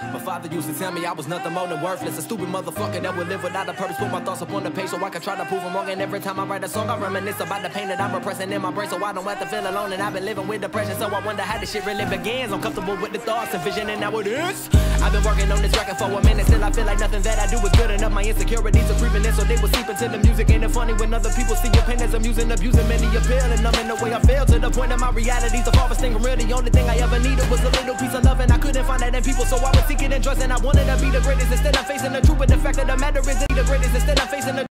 My father used to tell me I was nothing more than worthless. A stupid motherfucker that would live without a purpose. Put my thoughts up on the page so I can try to prove them wrong. And every time I write a song, I reminisce about the pain that I'm repressing in my brain so I don't have to feel alone. And I've been living with depression, so I wonder how this shit really begins. I'm comfortable with the thoughts and vision, and now it is. I've been working on this record for a minute, still I feel like nothing that I do is good enough. My insecurities are creeping in, so they will seep into the music. Ain't it funny when other people see your pain as I'm using, abusing, many appeal, and I'm in the way I feel to the point that my reality's the farthest thing from real. The only thing I ever needed was a little piece of love, couldn't find that in people, so I was seeking and drugs, and I wanted to be the greatest. Instead, I'm facing the truth, but the fact of the matter is, the greatest. Instead, I'm facing the